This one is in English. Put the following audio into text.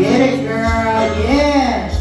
Get it, girl. Yeah.